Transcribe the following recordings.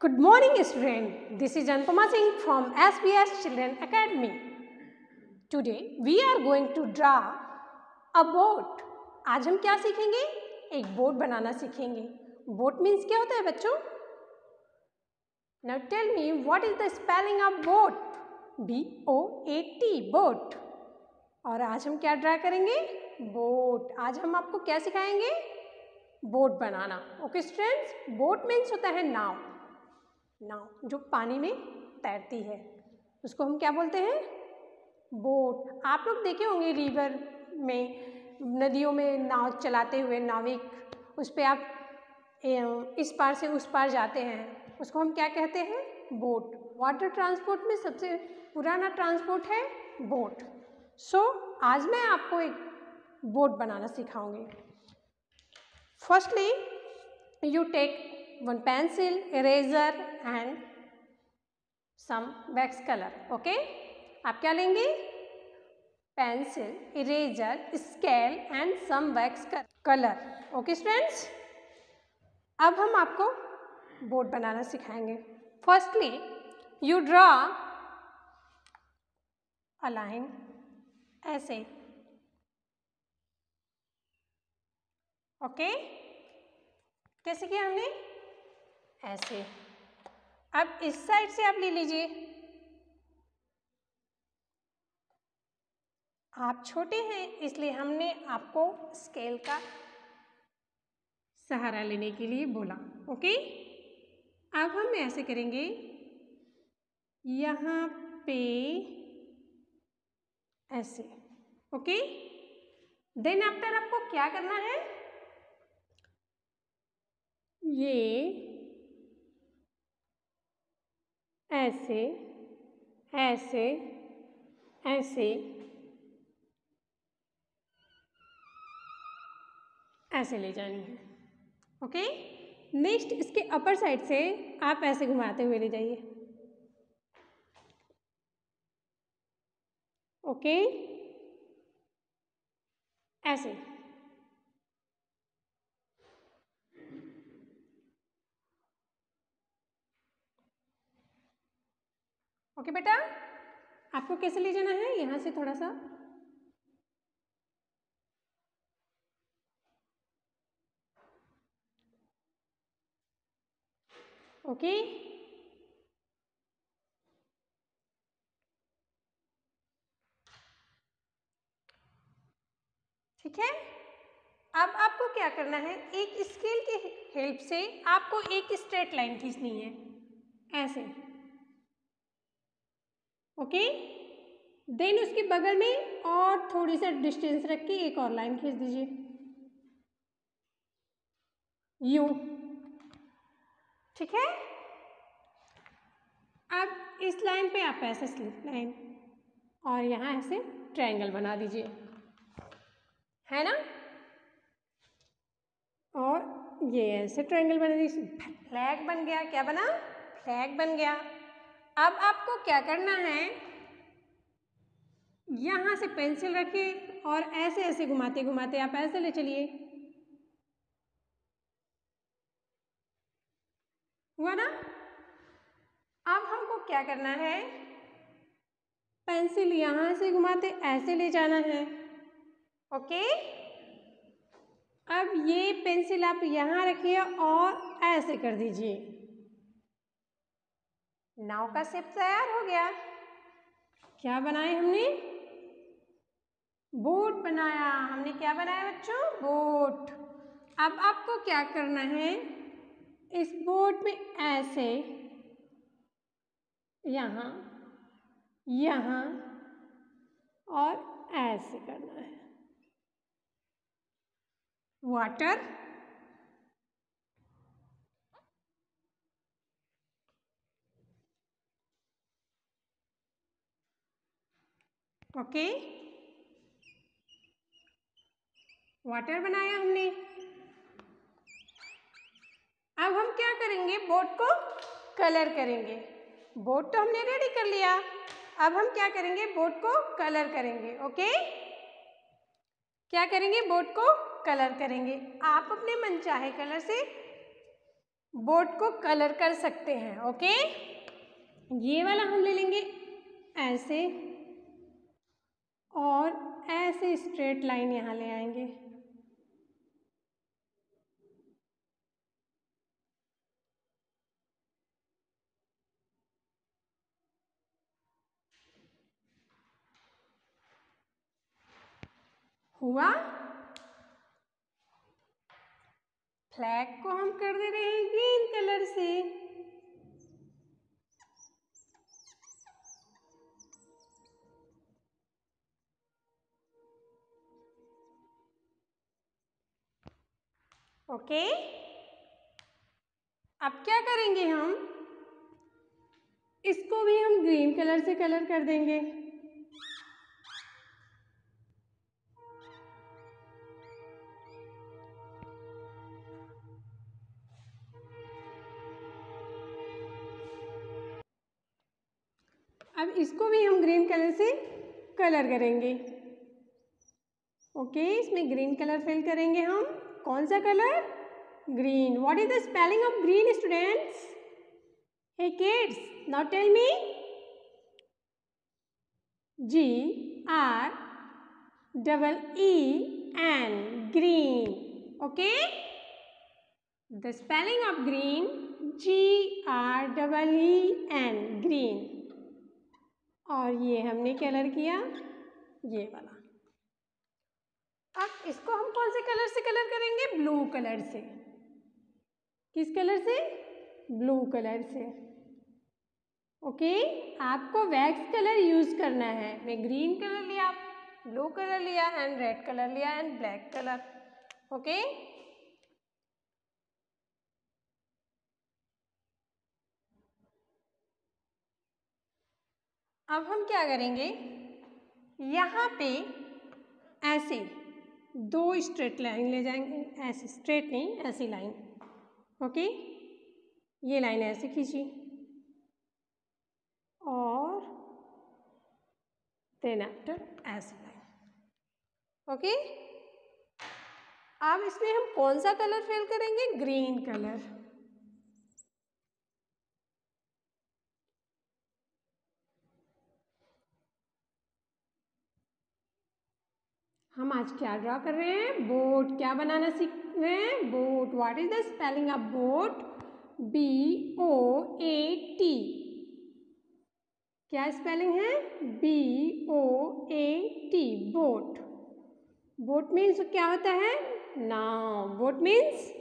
Good morning student. This is Anupama Singh from SBS Children Academy. Today we are going to draw a boat. आज हम क्या सीखेंगे एक boat बनाना सीखेंगे boat means क्या होता है बच्चों Now tell me what is the spelling of boat? B O A T boat. और आज हम क्या ड्रा करेंगे बोट आज हम आपको क्या सिखाएँगे बोट बनाना ओके स्टूडेंट्स बोट मीन्स होता है नाव नाव जो पानी में तैरती है। उसको हम क्या बोलते हैं? बोट। आप लोग देखे होंगे रिवर में नदियों में नाव चलाते हुए नाविक उस पर आप इस पार से उस पार जाते हैं। उसको हम क्या कहते हैं? बोट। वाटर ट्रांसपोर्ट में सबसे पुराना ट्रांसपोर्ट है बोट। सो so, आज मैं आपको एक बोट बनाना सिखाऊँगी। Firstly you take one pencil, eraser and some wax color, okay? आप क्या लेंगे? Pencil eraser scale and some wax colour okay students अब हम आपको बोर्ड बनाना सिखाएँगे। Firstly you draw a line ऐसे ओके कैसे किया हमने? ऐसे। अब इस साइड से आप ले लीजिए। आप छोटे हैं, इसलिए हमने आपको स्केल का सहारा लेने के लिए बोला, ओके? अब हम ऐसे करेंगे। यहाँ पे ऐसे, ओके? देन आफ्टर आपको क्या करना है? ये ऐसे ऐसे ऐसे ऐसे ले जानी है। ओके? नेक्स्ट इसके अपर साइड से आप ऐसे घुमाते हुए ले जाइए। ओके? ऐसे। ओके बेटा, आपको कैसे ले जाना है? यहाँ से थोड़ा सा। ओके। ठीक है? अब आपको क्या करना है? एक स्केल की हेल्प से आपको एक स्ट्रेट लाइन खींचनी है। ऐसे। ओके देन उसके बगल में और थोड़ी सा डिस्टेंस रख के एक और लाइन खींच दीजिए। यू ठीक है? अब इस लाइन पे आप ऐसे स्लिप लाइन और यहाँ ऐसे ट्रायंगल बना दीजिए। है ना? और ये ऐसे ट्रायंगल बना दीजिए। फ्लैग बन गया, क्या बना? फ्लैग बन गया। अब आपको क्या करना है? यहाँ से पेंसिल रखिए और ऐसे ऐसे घुमाते घुमाते आप ऐसे ले चलिए। हुआ ना? अब हमको क्या करना है? पेंसिल यहाँ से घुमाते, ऐसे ले जाना है। ओके? अब ये पेंसिल आप यहाँ रखिए और ऐसे कर दीजिए। नाव का शेप तैयार हो गया। क्या बनाए हमने? बोट बनाया। हमने क्या बनाया बच्चों? बोट। अब आपको क्या करना है? इस बोट में ऐसे यहाँ यहाँ और ऐसे करना है। Water okay? वाटर बनाया हमने। अब हम क्या करेंगे? बोट को कलर करेंगे। बोट तो हमने रेडी कर लिया। अब हम क्या करेंगे? बोट को कलर करेंगे, ओके? क्या करेंगे? बोट को कलर करेंगे। आप अपने मन चाहे कलर से बोट को कलर कर सकते हैं, ओके? ये वाला हम ले लेंगे ऐसे। और ऐसे स्ट्रेट लाइन यहाँ ले आएँगे। हुआ? फ्लैग को हम कर दे रहे हैं ग्रीन कलर से। ओके? अब क्या करेंगे हम? इसको भी हम ग्रीन कलर से कलर कर देंगे। अब इसको भी हम ग्रीन कलर से कलर करेंगे। ओके, इसमें ग्रीन कलर फिल करेंगे हम। कौन सा colour green what is the spelling of green students hey kids now tell me G R double E N green okay the spelling of green G R double E N green और ये हमने colour किया? ये वाला. अब इसको हम कौन से कलर से कलर करेंगे? ब्लू कलर से। किस कलर से? ब्लू कलर से। ओके? आपको वैक्स कलर यूज़ करना है। मैं ग्रीन कलर लिया, ब्लू कलर लिया एंड रेड कलर लिया एंड ब्लैक कलर। ओके? अब हम क्या करेंगे? यहाँ पे ऐसे दो स्ट्रेट लाइन ले जाएँगे, ऐसी स्ट्रेट नहीं, ऐसी लाइन ओके ये लाइन ऐसे खींची। और देन आफ्टर ऐसी लाइन ओके अब इसमें हम कौन सा कलर फिल करेंगे? ग्रीन कलर हम आज क्या ड्रा कर रहे हैं? बोट क्या बनाना सीख रहे हैं? Boat what is the spelling of boat B O A T क्या स्पेलिंग है? B O A T boat boat means क्या होता है? नाव बोट मीन्स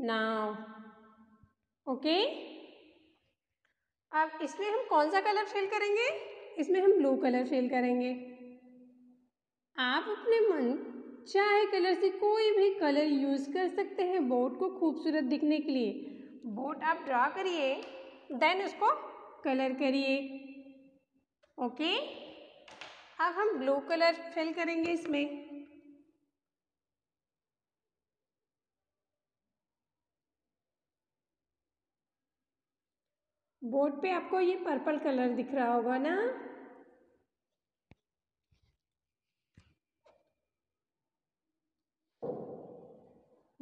नाव ओके अब इसमें हम कौन सा कलर फिल करेंगे? इसमें हम ब्लू कलर फिल करेंगे। आप अपने मन, चाहे कलर से कोई भी कलर यूज़ कर सकते हैं बोट को खूबसूरत दिखने के लिए। बोट आप ड्रा करिए, देन उसको कलर करिए। ओके? अब हम ब्लू कलर फिल करेंगे इसमें। बोर्ड पे आपको ये पर्पल कलर दिख रहा होगा ना?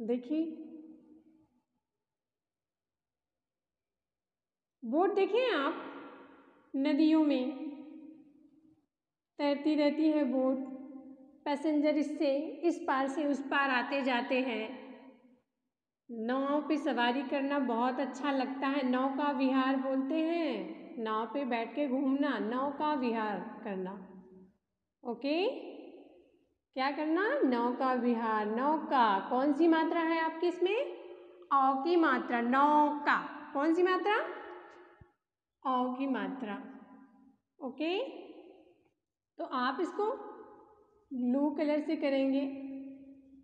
देखिए। बोट देखें आप, नदियों में तैरती रहती है बोट। पैसेंजर इससे, इस पार से उस पार आते जाते हैं। नाव पे सवारी करना बहुत अच्छा लगता है। नाव का विहार बोलते हैं, नाव पे बैठ के घूमना, नाव का विहार करना। ओके? क्या करना? नौ का विहार, नौ का। कौन सी मात्रा है आपकी इसमें? औ की मात्रा, नौ का। कौन सी मात्रा? औ की मात्रा। ओके? तो आप इसको ब्लू कलर से करेंगे।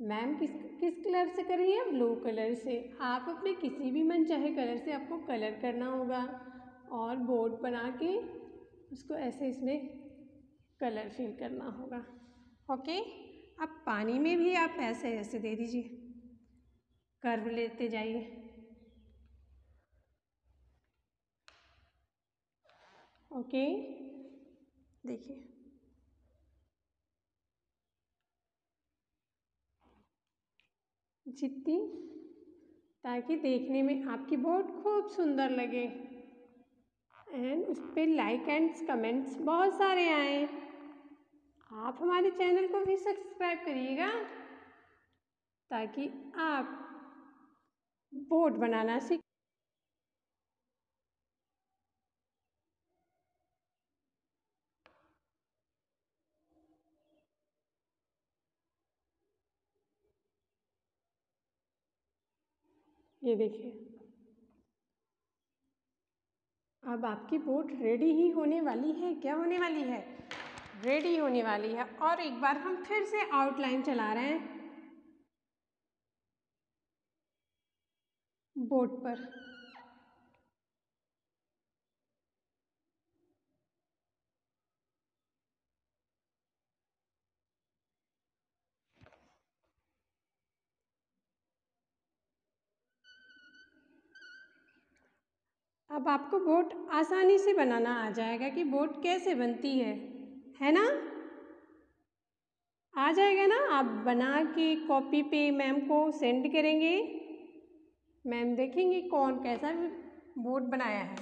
मैम, किस किस कलर से करिए ब्लू कलर से। आप अपने किसी भी मन चाहे कलर से आपको कलर करना होगा और बोर्ड बना के उसको ऐसे इसमें कलर फिल करना होगा। ओके? अब पानी में भी आप ऐसे ऐसे दे दीजिए। कर्व लेते जाइए। ओके? देखिए। जितनी, ताकि देखने में आपकी बोट खूब सुंदर लगे। एंड उस पर लाइक एंड कमेंट्स बहुत सारे आए। आप हमारे चैनल को भी सब्सक्राइब करिएगा ताकि आप बोट बनाना सीख ये देखिए। अब आपकी बोट रेडी ही होने वाली है, क्या होने वाली है? रेडी होने वाली है और एक बार हम फिर से आउटलाइन चला रहे हैं। बोट पर। अब आपको बोट आसानी से बनाना आ जाएगा कि बोट कैसे बनती है। है ना? आ जाएगा ना? आप बना के कॉपी पे मैम को सेंड करेंगे। मैम देखेंगे कौन कैसा बोर्ड बनाया है।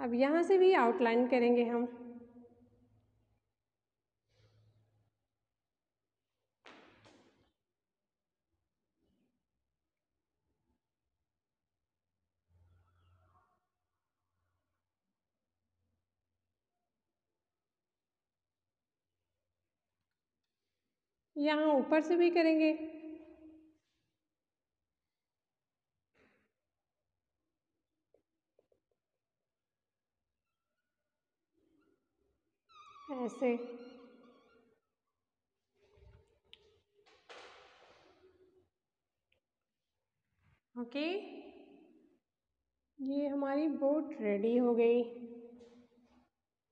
अब यहाँ से भी आउटलाइन करेंगे हम। यहाँ ऊपर से भी करेंगे। ऐसे। ओके। ये हमारी बोट रेडी हो गई।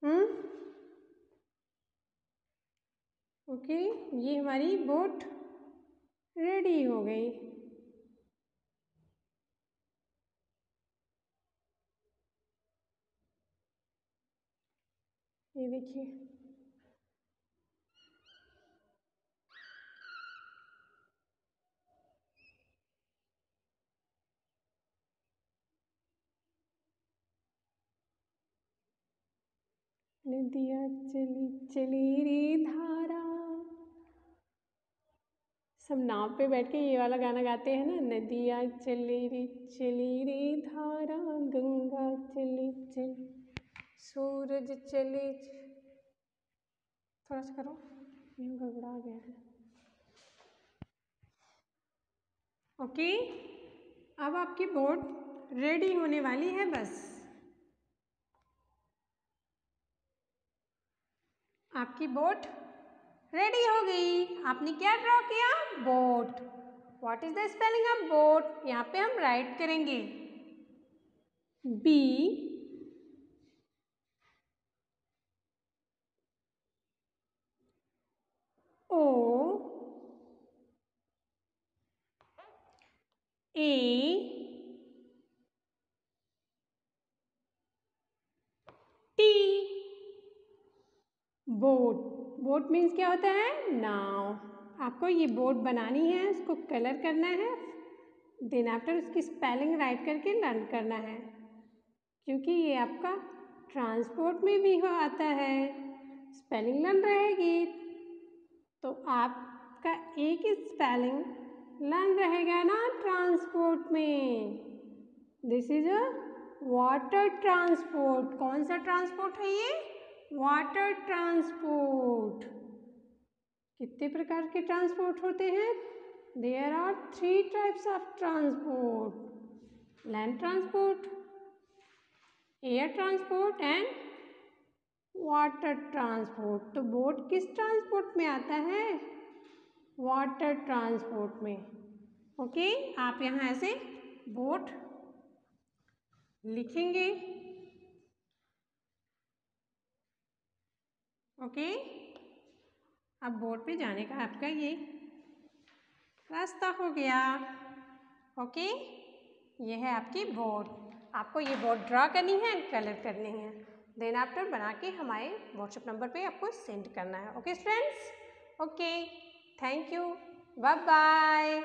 हम्म? ओके ये हमारी बोट रेडी हो गई। ये देखिए। नदिया चली चली रे धारा नाव पे बैठ के ये वाला गाना गाते हैं ना, नदिया चली रे चली रे धारा, गंगा चली चली, सूरज चले थोड़ा सा करो गड़बड़ा गया है। ओके, अब आपकी बोट रेडी होने वाली है, बस। आपकी बोट रेडी हो गई आपने क्या ड्रॉ किया? Boat what is the spelling of boat यहाँ पे हम राइट करेंगे. B O A T boat boat means क्या होता है? नाव। आपको ये बोट बनानी है, उसको कलर करना है देन आफ्टर उसकी स्पेलिंग राइट करके लर्न करना है। क्योंकि ये आपका ट्रांसपोर्ट में भी हो आता है। स्पेलिंग लर्न रहेगी। तो आपका एक ही स्पेलिंग लर्न रहेगा ना ट्रांसपोर्ट में। This is a water transport कौन सा ट्रांसपोर्ट है ये? Water transport. कितने प्रकार के ट्रांसपोर्ट होते हैं? There are three types of transport land transport air transport and water transport तो बोट किस ट्रांसपोर्ट में आता है? वाटर ट्रांसपोर्ट में। Okay okay? आप यहाँ ऐसे बोट लिखेंगे। ओके? अब बोर्ड पे जाने का आपका ये रास्ता हो गया। ओके? ये है आपकी बोर्ड। आपको ये बोर्ड ड्रा करनी है एंड कलर करनी है। देन आफ्टर बना के हमारे व्हाट्सएप नंबर पे आपको सेंड करना है। Okay students okay thank you bye bye